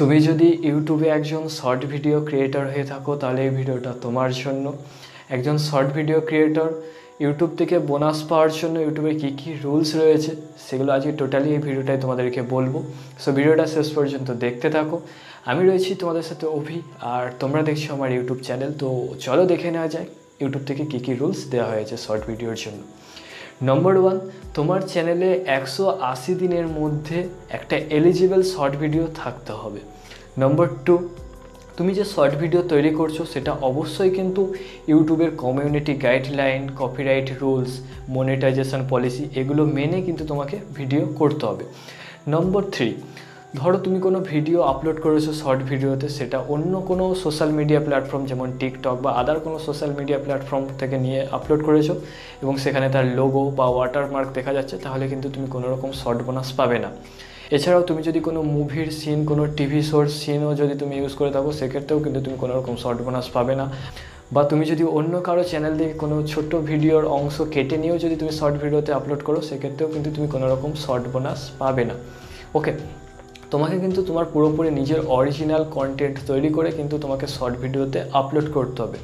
তুমি যদি ইউটিউবে একজন শর্ট ভিডিও ক্রিয়েটর হয়ে থাকো, তাহলে এই ভিডিওটা তোমার জন্য। একজন শর্ট ভিডিও ক্রিয়েটর ইউটিউব থেকে বোনাস পাওয়ার জন্য ইউটিউবে কী কী রুলস রয়েছে, সেগুলো আজকে টোটালি এই ভিডিওটাই তোমাদেরকে বলব। সো ভিডিওটা শেষ পর্যন্ত দেখতে থাকো। আমি রয়েছি তোমাদের সাথে অভি, আর তোমরা দেখছ আমার ইউটিউব চ্যানেল। তো চলো দেখে নেওয়া যায় ইউটিউব থেকে কী কী রুলস দেওয়া হয়েছে শর্ট ভিডিওর জন্য। নম্বর ওয়ান তোমার চ্যানেলে একশো আশি দিনের মধ্যে একটা এলিজিবল শর্ট ভিডিও থাকতে হবে। নম্বর টু তুমি যে শর্ট ভিডিও তৈরি করছ, সেটা অবশ্যই কিন্তু ইউটিউবের community guideline copyright rules monetisation policy এগুলো মেনে কিন্তু তোমাকে ভিডিও করতে হবে। নম্বর থ্রি ধরো তুমি কোনো ভিডিও আপলোড করেছ শর্ট ভিডিওতে সেটা অন্য কোনো সোশ্যাল মিডিয়া প্ল্যাটফর্ম যেমন টিকটক বা আদার কোনো সোশ্যাল মিডিয়া প্ল্যাটফর্ম থেকে নিয়ে আপলোড করেছ এবং সেখানে তার লোগো বা ওয়াটারমার্ক দেখা যাচ্ছে, তাহলে কিন্তু তুমি কোনো রকম শর্ট বোনাস পাবে না। এছাড়াও তুমি যদি কোনো মুভির সিন কোনো টিভি শোর সিনও যদি তুমি ইউজ করে থাকো, সেক্ষেত্রেও কিন্তু তুমি কোনো রকম শর্ট বোনাস পাবে না। বা তুমি যদি অন্য কারও চ্যানেল থেকে কোনো ছোট্ট ভিডিওর অংশ কেটে নিয়েও যদি তুমি শর্ট ভিডিওতে আপলোড করো, সেক্ষেত্রেও কিন্তু তুমি কোনো রকম শর্ট বোনাস পাবে না। ওকে তোমাকে কিন্তু তোমার পুরোপুরি নিজের অরিজিনাল কন্টেন্ট তৈরি করে কিন্তু তোমাকে শর্ট ভিডিওতে আপলোড করতে হবে।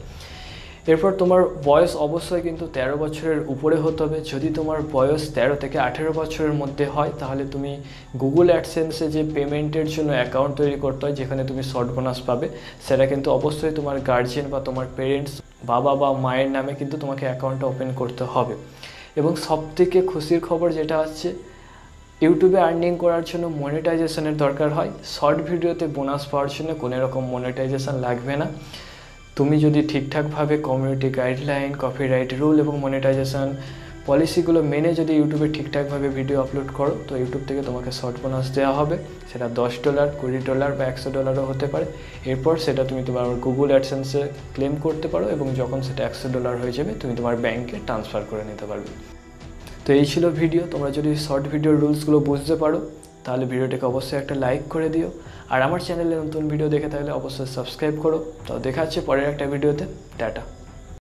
এরপর তোমার বয়স অবশ্যই কিন্তু তেরো বছরের উপরে হতে হবে। যদি তোমার বয়স তেরো থেকে আঠেরো বছরের মধ্যে হয়, তাহলে তুমি গুগল অ্যাডসেন্সে যে পেমেন্টের জন্য অ্যাকাউন্ট তৈরি করতে হয়, যেখানে তুমি শর্ট বোনাস পাবে, সেটা কিন্তু অবশ্যই তোমার গার্জিয়ান বা তোমার পেরেন্টস বাবা বা মায়ের নামে কিন্তু তোমাকে অ্যাকাউন্টটা ওপেন করতে হবে। এবং সবথেকে খুশির খবর যেটা হচ্ছে ইউটিউবে আর্নিং করার জন্য মনিটাইজেশনের দরকার হয়। শর্ট ভিডিওতে বোনাস পাওয়ার জন্য কোনো রকম মনিটাইজেশন লাগবে না। তুমি যদি ঠিকঠাকভাবে কমিউনিটি গাইডলাইন কপিরাইট রুল এবং মনিটাইজেশন পলিসিগুলো মেনে যদি ইউটিউবে ঠিকঠাকভাবে ভিডিও আপলোড করো, তো ইউটিউব থেকে তোমাকে শর্ট বোনাস দেওয়া হবে। সেটা দশ ডলার কুড়ি ডলার বা একশো ডলারও হতে পারে। এরপর সেটা তুমি তোমার গুগল অ্যাডসেন্সে ক্লেম করতে পারো এবং যখন সেটা একশো ডলার হয়ে যাবে, তুমি তোমার ব্যাংকে ট্রান্সফার করে নিতে পারবে। তো এই ছিল ভিডিও তোমরা যদি শর্ট ভিডিওর রুলসগুলো বুঝতে পারো, তাহলে ভিডিওটাকে অবশ্যই একটা লাইক করে দিও। আর আমার চ্যানেলে নতুন ভিডিও দেখে থাকলে অবশ্যই সাবস্ক্রাইব করো। তো দেখা হচ্ছে পরের একটা ভিডিওতে টাটা।